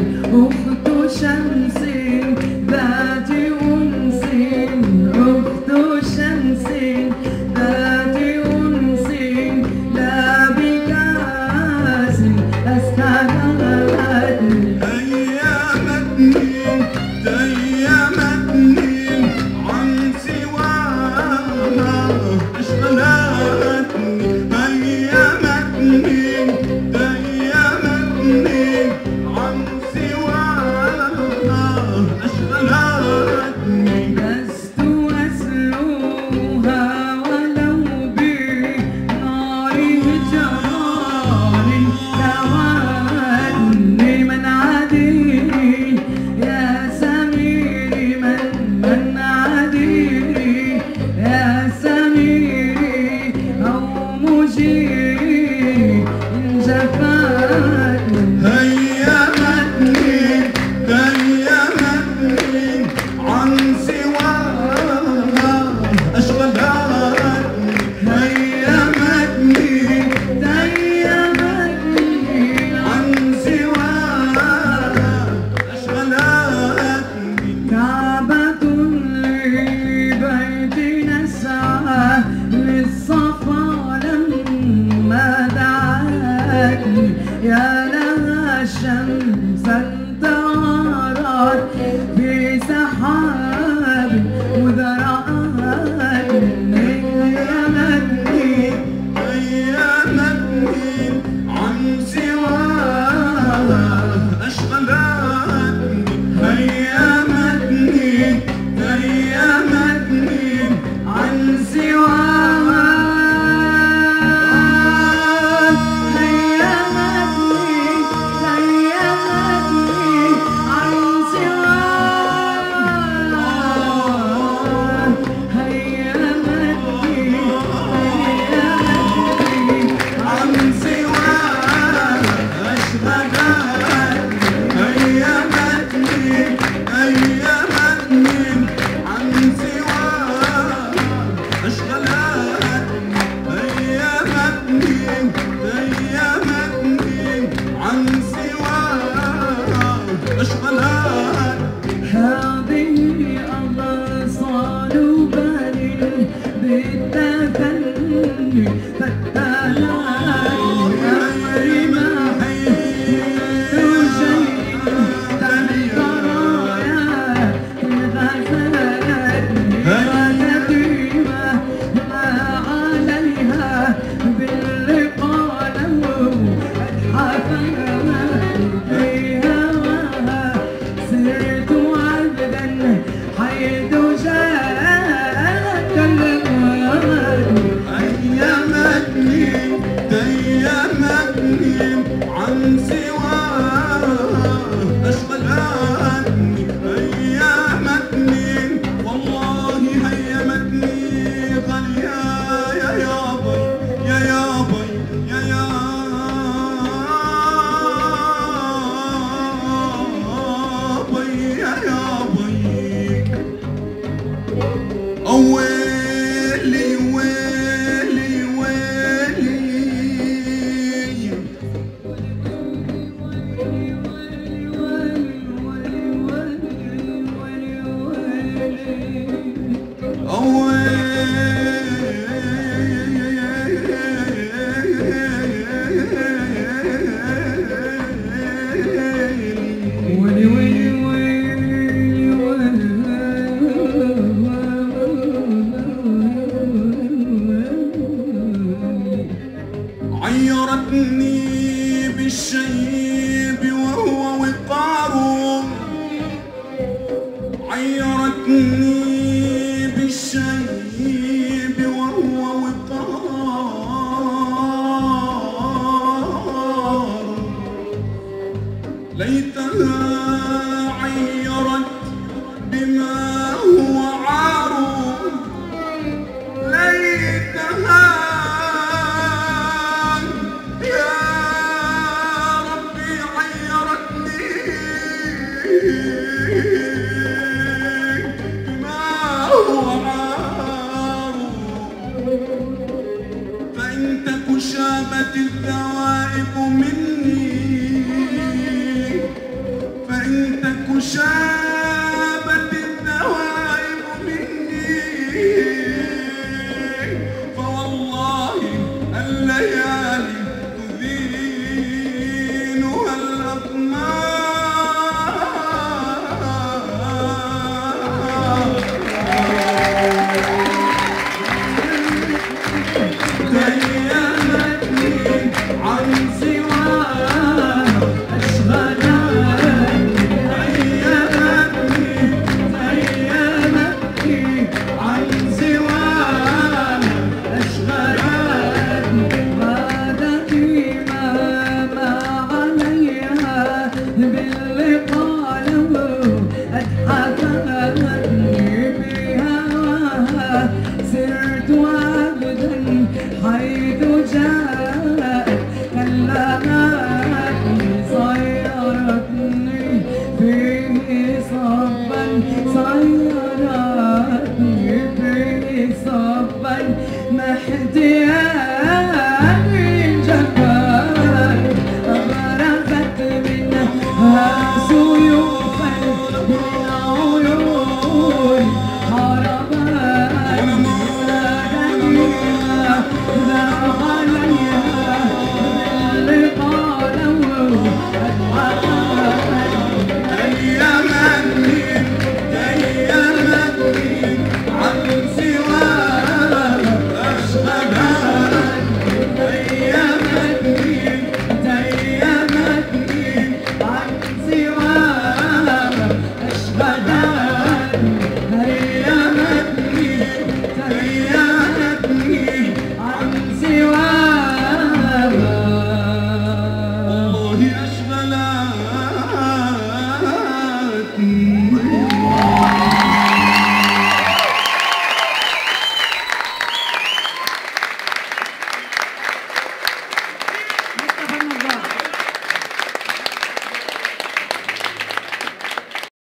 on يا لها شمسا تغارت في سحاب شابت الذوائب مني Eins